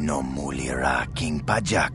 Gino Mulira King Pajak.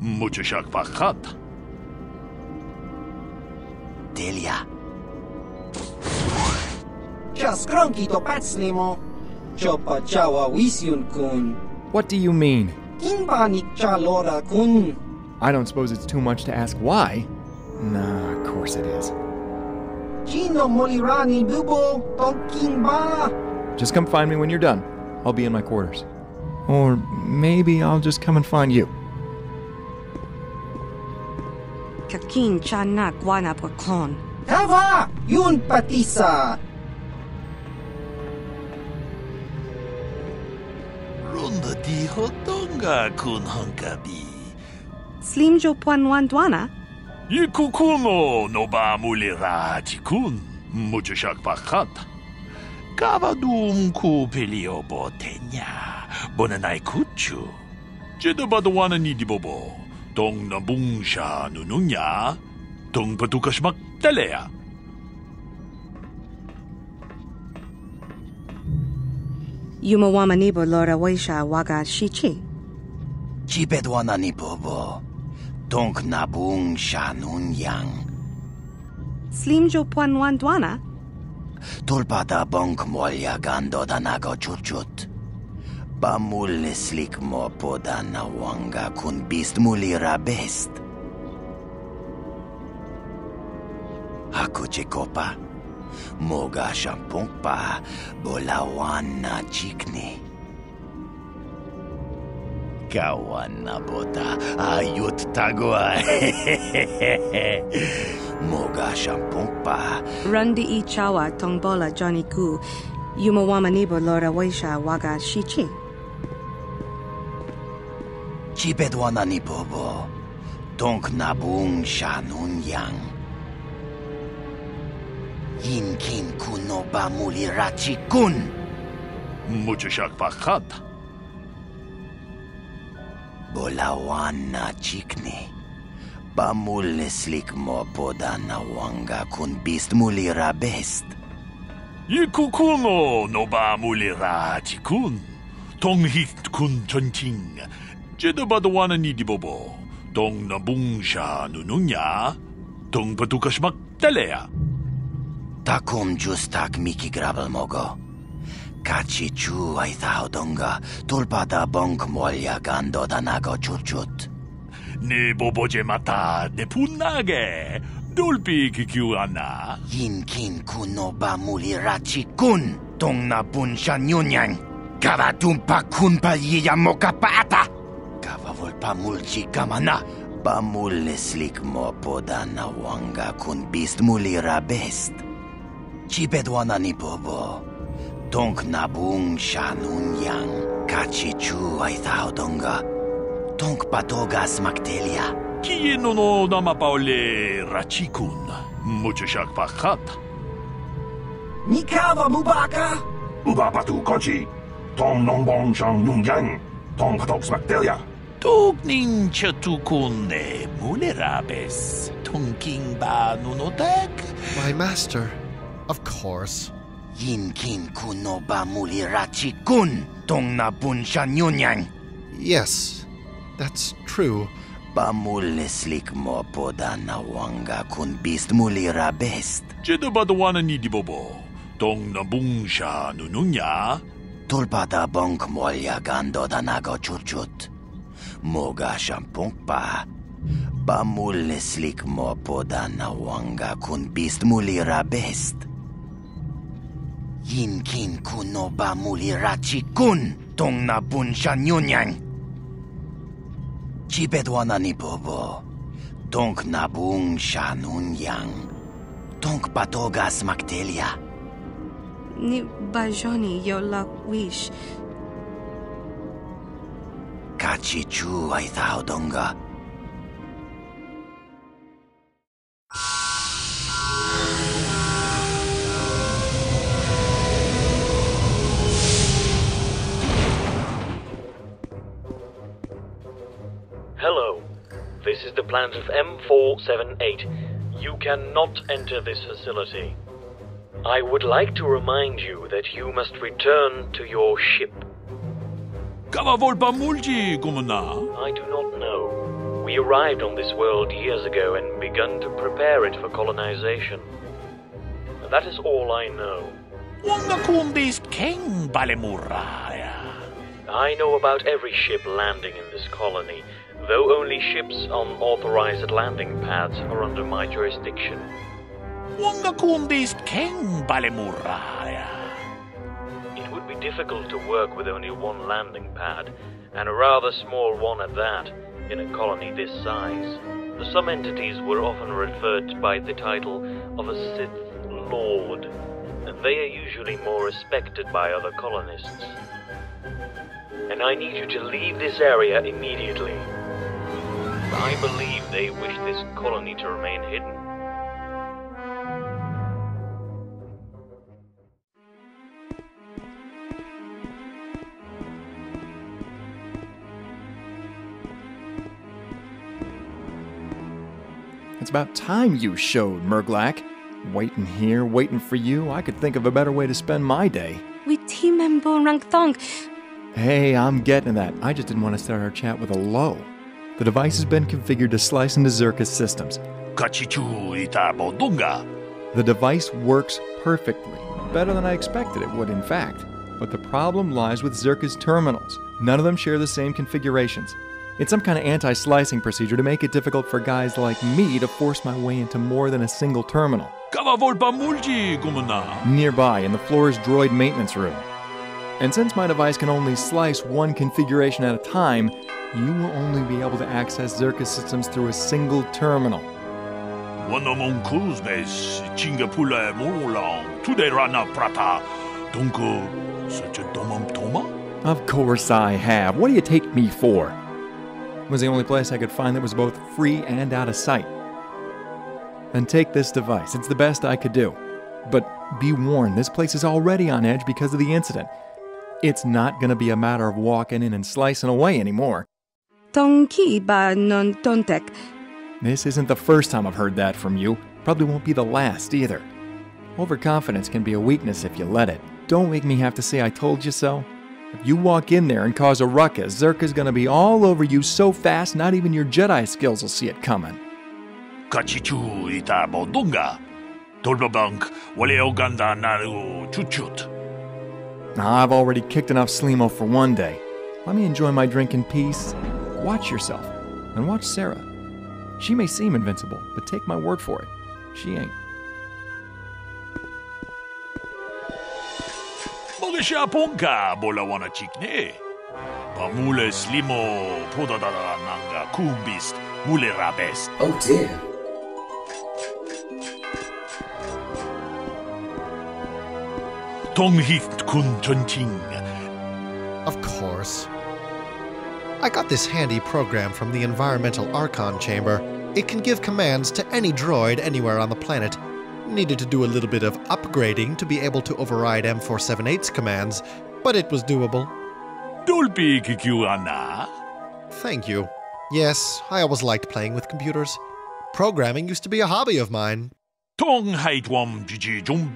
Muchashak Fachat. Delia. Siya skronki to patslimo. Chopa chawa wisyun kun. What do you mean? King banik chalora kun. I don't suppose it's too much to ask why. Nah, of course it is. Gino molirani bubo tong king ba. Just come find me when you're done. I'll be in my quarters. Or maybe I'll just come and find you. Kakin chana guana pakon. Tava! Yun patisa! Runda di hotonga kun hankabi. Slim jo puanwan duana. Yikukuno no ba mulira chikun. 까봐도 빌리오 보태냐 보는아이 구추 제드바도 와는 이디보보 동남봉샤 누누냐 동바두카시막 딸래야 유모와마니보 로라 웨샤 와가 시치 지베도와나니보보 동남봉샤 눈양 슬림조 포안완 도아나 Tulpada bonk molya gando danago churchut. Bamul slik mo poda na wanga kun bist mulira best. Ako chikopa. Moga shampong pa bolawan na chikni. Kawan na bota ayut tagwa. Moga shampong pa Rundi i chawa tong bola Johnny Gu. Yumawama nibo lora waisha waga shichi. Chibedwana ni Bobo. Tonk Nabung Shanun Yang. Yinkin kuno ba mulirachi kun. Muchashak Fachat. Bolawan na chikni. Bamul slik mo poda na wanga kun bist mulira best. Yikukuno no ba mulira chikun. Tong hit kun chonching. Jedabadwana ni di bobo. Tong nabung siya nununya. Tong patukas magtalea. Takum justak miki grabel mogo. Kachi chu ay donga tulpada bonk molya gando danago churchut. Ne boboje mata de punage. Dulpi kikiwana. Yinkin kuno ba mulirachi kun. Tong na bun shanyunyang. Kava tumpa kun pa yiya moka paata. Kava volpa mulchi kamana. Ba mul slik mo poda na wanga kun bist mulira best. Chibedwana ni bobo. Tonk na bung shanun yang. Kachi chu ay donga. Tonk patogas maktelia. Kieno no namapaole rachikun. Muchashak Fachat. Nikava bubaka! Ubapatu Kochi, Tom Nombong Shang Yung Yang, Tom Patox Mactelia, Tugning chatukun ne mulerabes. Tungking ba nunotag. My master. Of course. Yinkin kuno ba mulirachi kun. Tong na bun shanyunyang. Yes, that's true. Bamul slik mo poda na wanga kun bist mulira best. Jedabadwana ni di bobo. Tong nabung siya nununya. Tulpada bonk molya gando danago churchut. Moga shampong pa. Bamul slik mo poda na wanga kun bist mulira best. Yinkin kuno ba mulirachi kun. Tong na bun Chipedwana nipobo. Tonk nabung shanun yang. Tonk patoga smaktelia. Ni bajoni yo la wish. Kachichu aithaodonga. donga. Planet of M478. You cannot enter this facility. I would like to remind you that you must return to your ship. Kava volpa mulji, Gumana. I do not know. We arrived on this world years ago and begun to prepare it for colonization. That is all I know. Kumbist king balemuraya. I know about every ship landing in this colony, though only ships on authorized landing pads are under my jurisdiction. Wanga kumbist king balemuraya. It would be difficult to work with only one landing pad, and a rather small one at that, in a colony this size. Some entities were often referred to by the title of a Sith Lord, and they are usually more respected by other colonists. And I need you to leave this area immediately. I believe they wish this colony to remain hidden. It's about time you showed, Murglak. Waiting here, waiting for you. I could think of a better way to spend my day. We team member Rank Thong. Hey, I'm getting that. I just didn't want to start our chat with a low. The device has been configured to slice into Zerka's systems. Kachichu ita bodunga. The device works perfectly, better than I expected it would, in fact. But the problem lies with Zerka's terminals. None of them share the same configurations. It's some kind of anti slicing procedure to make it difficult for guys like me to force my way into more than a single terminal. Kava volpa mulji, Gumana. Nearby, in the floor's droid maintenance room. And since my device can only slice one configuration at a time, you will only be able to access Zerka's systems through a single terminal. One of Wanamon kuzbes, chingapula molang, tude rana prata. Dunko, such a domam toma? Of course I have. What do you take me for? It was the only place I could find that was both free and out of sight. Then take this device. It's the best I could do. But be warned, this place is already on edge because of the incident. It's not going to be a matter of walking in and slicing away anymore. Tonki ba non tontek. This isn't the first time I've heard that from you. Probably won't be the last either. Overconfidence can be a weakness if you let it. Don't make me have to say I told you so. If you walk in there and cause a ruckus, Zerka's gonna be all over you so fast not even your Jedi skills will see it coming. Kachichu ita bodunga. Tolbabank, wale oganda naru chuchut. Now, I've already kicked enough Slimo for one day. Let me enjoy my drink in peace. Watch yourself, and watch Sarah. She may seem invincible, but take my word for it, she ain't. Mogisha ponka bolawana chikne. Pamule slimo podadara nanga kumbist mule rabest. Oh dear. Tonghit kun chonching. Of course. I got this handy program from the Environmental Archon Chamber. It can give commands to any droid anywhere on the planet. Needed to do a little bit of upgrading to be able to override M478's commands, but it was doable. Dolby kikiwana. Thank you. Yes, I always liked playing with computers. Programming used to be a hobby of mine. Tong haitwam jiji jum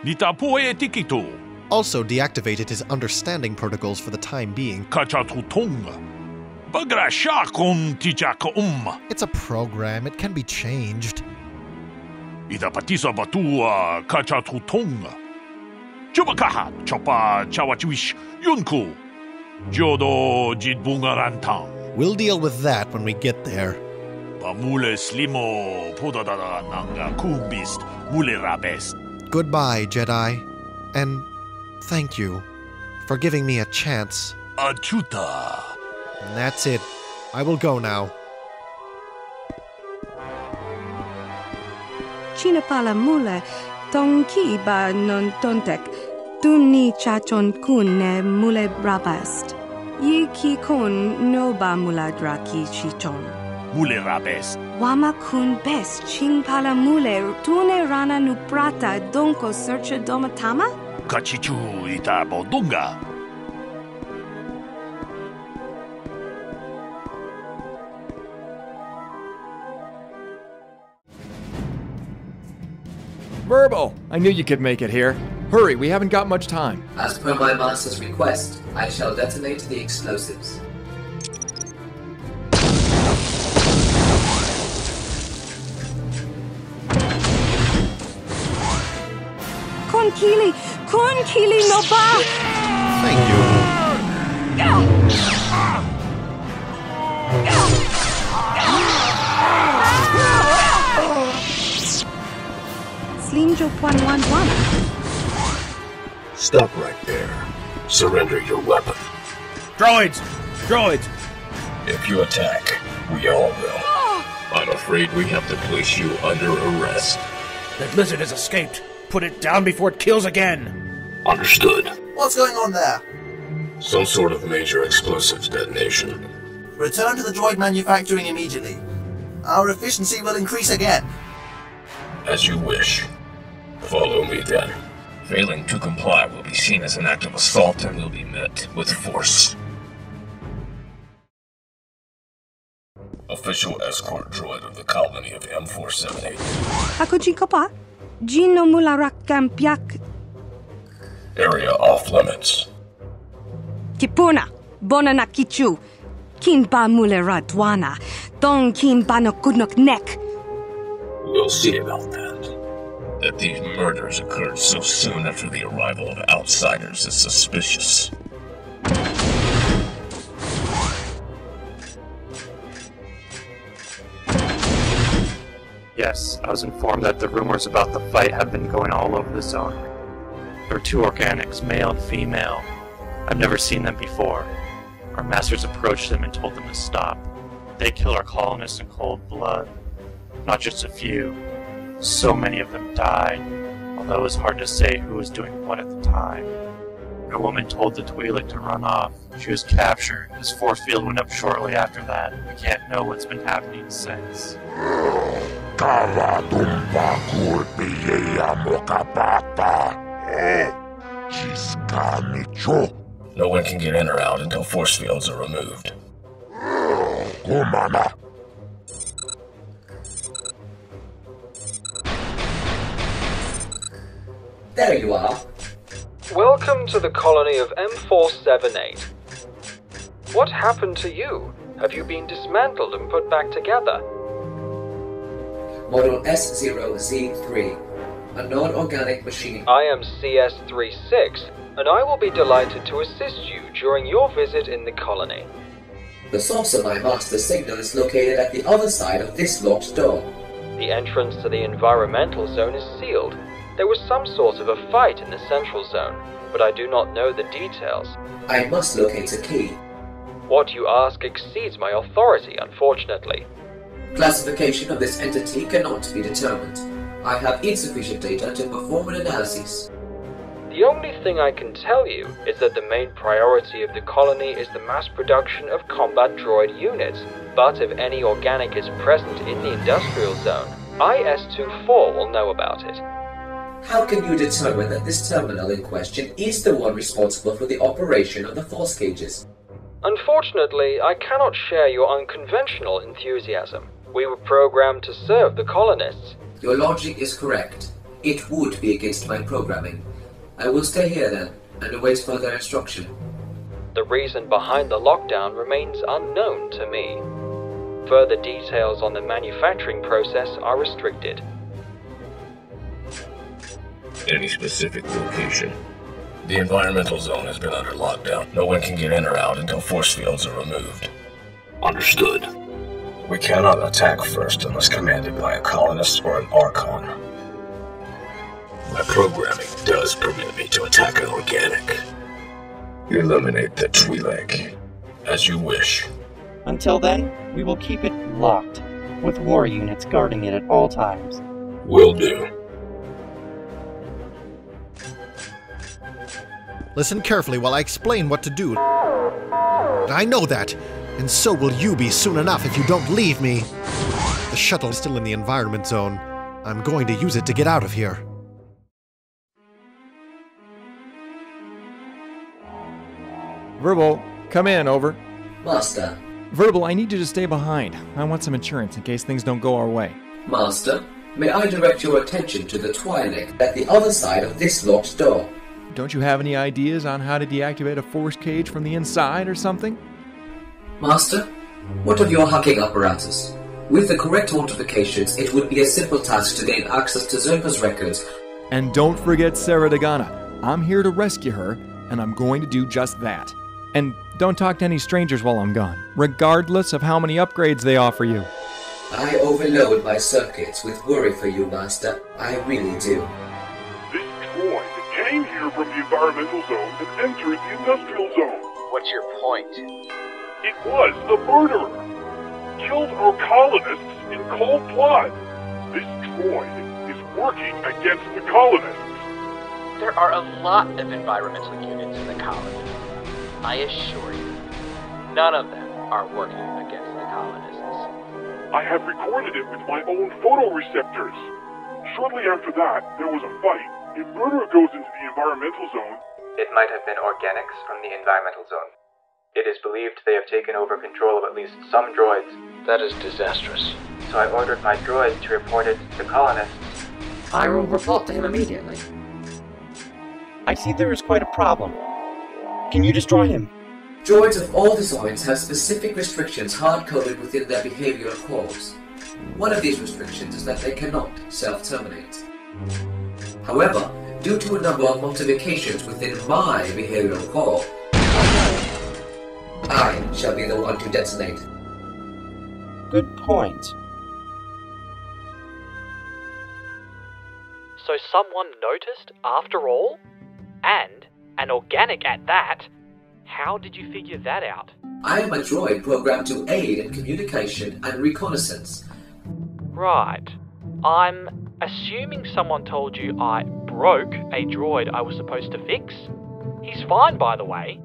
lumpa. Nita poe tikito. Also deactivated his understanding protocols for the time being. Kachatu tong. Bagra shakon tichaka um. It's a program, it can be changed. Ida patisa batua kachatu tong. Chubakaha chopa chawachiwish yunku. Jodo jidbungarantang. We'll deal with that when we get there. Pamule slimo podadada nanga kumbist mule rabest. Goodbye, Jedi. And thank you for giving me a chance. Achuta. And that's it. I will go now. Chinapala mule. Tonki ba non tontek. Tunni chachon kun ne mule rabast. Yi ki kun no ba muladra ki chichon. Mule rabest. Wama kun best ching pala mule tune rana nu prata donko searcha domatama? Kachichu ita bodunga. Verbal! I knew you could make it here. Hurry, we haven't got much time. As per my master's request, I shall detonate the explosives. Kon Kili! Kon Kili no ba! Thank you. Slinjo Pwan Wan Wana. Stop right there. Surrender your weapon. Droids! Droids! If you attack, we all will. I'm afraid we have to place you under arrest. That lizard has escaped. Put it down before it kills again. Understood. What's going on there? Some sort of major explosive detonation. Return to the droid manufacturing immediately. Our efficiency will increase again. As you wish. Follow me then. Failing to comply will be seen as an act of assault and will be met with force. Official escort droid of the colony of M478. Ako Jinko pa? Gino Mularak Kampiak Area off limits. Kipuna. Bona na Kichu. Kin ba mulera dwana. Dong kin no kudnok nek. We'll see about that. That these murders occurred so soon after the arrival of outsiders is suspicious. Yes, I was informed that the rumors about the fight have been going all over the zone. There are two organics, male and female. I've never seen them before. Our masters approached them and told them to stop. They killed our colonists in cold blood. Not just a few. So many of them died, although it was hard to say who was doing what at the time. A woman told the Twi'lek to run off. She was captured. His force field went up shortly after that. We can't know what's been happening since. Kavadumba kurpiyeya mokapata. Chiskamicho. No one can get in or out until force fields are removed. There you are. Welcome to the colony of M478. What happened to you? Have you been dismantled and put back together? Model S0Z3, a non-organic machine. I am CS36, and I will be delighted to assist you during your visit in the colony. The source of my master signal is located at the other side of this locked door. The entrance to the environmental zone is sealed. There was some sort of a fight in the central zone, but I do not know the details. I must locate a key. What you ask exceeds my authority, unfortunately. Classification of this entity cannot be determined. I have insufficient data to perform an analysis. The only thing I can tell you is that the main priority of the colony is the mass production of combat droid units. But if any organic is present in the industrial zone, IS-24 will know about it. How can you determine that this terminal in question is the one responsible for the operation of the force cages? Unfortunately, I cannot share your unconventional enthusiasm. We were programmed to serve the colonists. Your logic is correct. It would be against my programming. I will stay here then, and await further instruction. The reason behind the lockdown remains unknown to me. Further details on the manufacturing process are restricted. Any specific location? The environmental zone has been under lockdown. No one can get in or out until force fields are removed. Understood. We cannot attack first unless commanded by a colonist or an Archon. My programming does permit me to attack an organic. Eliminate the Twi'lek, as you wish. Until then, we will keep it locked, with war units guarding it at all times. Will do. Listen carefully while I explain what to do. I know that, and so will you be soon enough if you don't leave me. The shuttle is still in the environment zone. I'm going to use it to get out of here. Verbal, come in, over. Master. Verbal, I need you to stay behind. I want some insurance in case things don't go our way. Master, May I direct your attention to the Twi'lek at the other side of this locked door? Don't you have any ideas on how to deactivate a force cage from the inside or something? Master, what of your hacking apparatus? With the correct modifications, it would be a simple task to gain access to Zerpa's records. And don't forget Sarah Dagana. I'm here to rescue her, and I'm going to do just that. And don't talk to any strangers while I'm gone, regardless of how many upgrades they offer you. I overload my circuits with worry for you, Master. I really do. From the environmental zone and entered the industrial zone. What's your point? It was a murderer. Killed our colonists in cold blood. This droid is working against the colonists. There are a lot of environmental units in the colony. I assure you, none of them are working against the colonists. I have recorded it with my own photoreceptors. Shortly after that, there was a fight. If murder goes into the environmental zone, It might have been organics from the environmental zone. It is believed they have taken over control of at least some droids. That is disastrous. So I ordered my droid to report it to the colonists. I will report to him immediately. I see there is quite a problem. Can you destroy him? Droids of all designs have specific restrictions hard-coded within their behavioral cores. One of these restrictions is that they cannot self-terminate. However, due to a number of modifications within my behavioral core, I shall be the one to detonate. Good point. So someone noticed after all? And an organic at that? How did you figure that out? I am a droid programmed to aid in communication and reconnaissance. Right. I'm assuming someone told you I broke a droid I was supposed to fix? He's fine, by the way.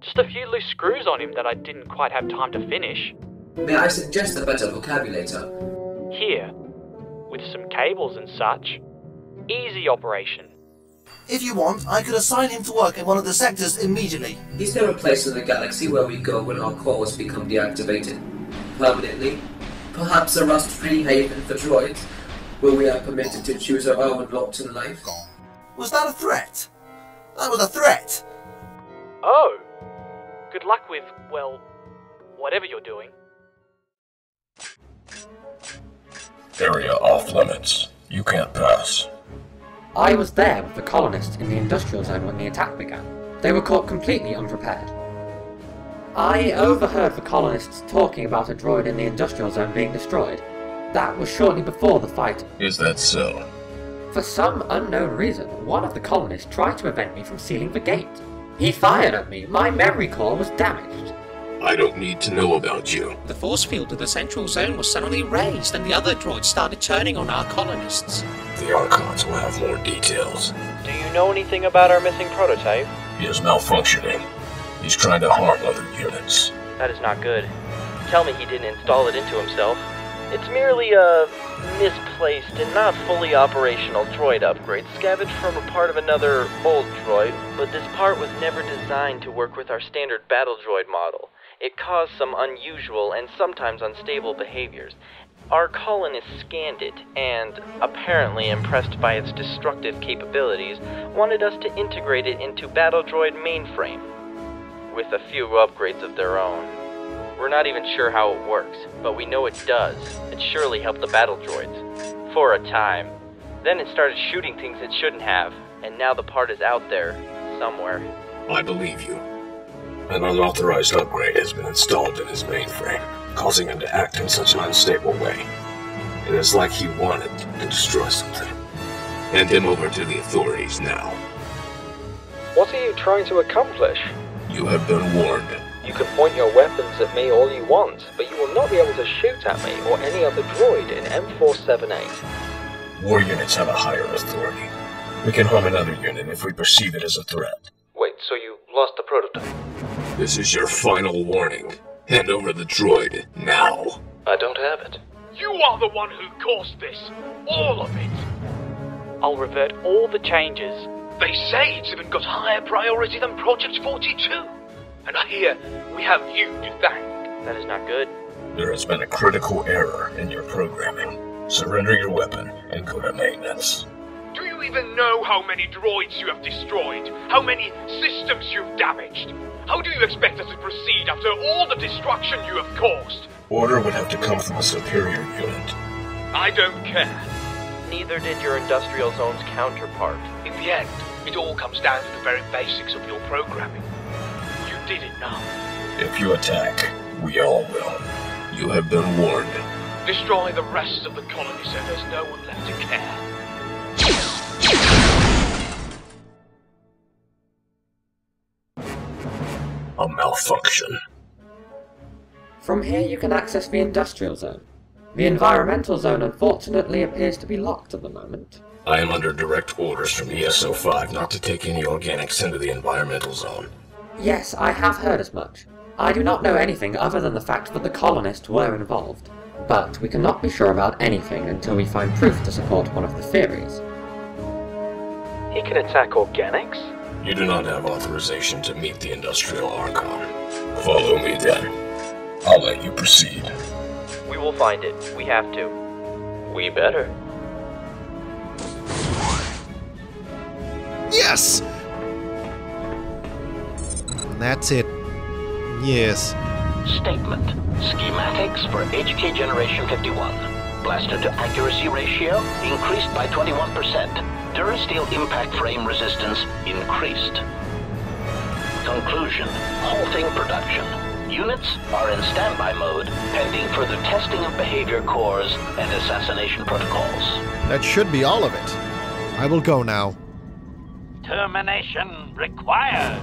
Just a few loose screws on him that I didn't quite have time to finish. May I suggest a better vocabulator? Here, with some cables and such. Easy operation. If you want, I could assign him to work in one of the sectors immediately. Is there a place in the galaxy where we go when our cores become deactivated? Permanently? Perhaps a rust-free haven for droids, where we are permitted to choose our own lot in life? Was that a threat? That was a threat! Oh! Good luck with, well, whatever you're doing. Area off limits. You can't pass. I was there with the colonists in the industrial zone when the attack began. They were caught completely unprepared. I overheard the colonists talking about a droid in the industrial zone being destroyed. That was shortly before the fight. Is that so? For some unknown reason, one of the colonists tried to prevent me from sealing the gate. He fired at me. My memory core was damaged. I don't need to know about you. The force field of the central zone was suddenly raised, and the other droids started turning on our colonists. The Archons will have more details. Do you know anything about our missing prototype? He is malfunctioning. He's trying to harm other units. That is not good. Tell me he didn't install it into himself. It's merely a misplaced and not fully operational droid upgrade scavenged from a part of another old droid, but this part was never designed to work with our standard battle droid model. It caused some unusual and sometimes unstable behaviors. Our colonists scanned it and, apparently impressed by its destructive capabilities, wanted us to integrate it into Battle Droid mainframe, with a few upgrades of their own. We're not even sure how it works, but we know it does. It surely helped the battle droids. For a time. Then it started shooting things it shouldn't have, and now the part is out there, somewhere. I believe you. An unauthorized upgrade has been installed in his mainframe, causing him to act in such an unstable way. It is like he wanted to destroy something. Hand him over to the authorities now. What are you trying to accomplish? You have been warned. You can point your weapons at me all you want, but you will not be able to shoot at me or any other droid in M478. War units have a higher authority. We can harm another unit if we perceive it as a threat. Wait, so you lost the prototype? This is your final warning. Hand over the droid now. I don't have it. You are the one who caused this. All of it. I'll revert all the changes. They say it's even got higher priority than Project 42. And I hear we have you to thank. That is not good. There has been a critical error in your programming. Surrender your weapon and go to maintenance. Do you even know how many droids you have destroyed? How many systems you've damaged? How do you expect us to proceed after all the destruction you have caused? Order would have to come from a superior unit. I don't care. Neither did your industrial zone's counterpart. In the end, it all comes down to the very basics of your programming. You did enough. If you attack, we all will. You have been warned. Destroy the rest of the colony so there's no one left to care. A malfunction. From here you can access the industrial zone. The environmental zone unfortunately appears to be locked at the moment. I am under direct orders from ESO 5 not to take any organics into the environmental zone. Yes, I have heard as much. I do not know anything other than the fact that the colonists were involved. But we cannot be sure about anything until we find proof to support one of the theories. He can attack organics? You do not have authorization to meet the Industrial Archon. Follow me then. I'll let you proceed. We will find it. We have to. We better. Yes! That's it. Yes. Statement. Schematics for HK Generation 51. Blaster to accuracy ratio increased by 21%. Durasteel impact frame resistance increased. Conclusion. Halting production. Units are in standby mode, pending further testing of behavior cores and assassination protocols. That should be all of it. I will go now. Termination required.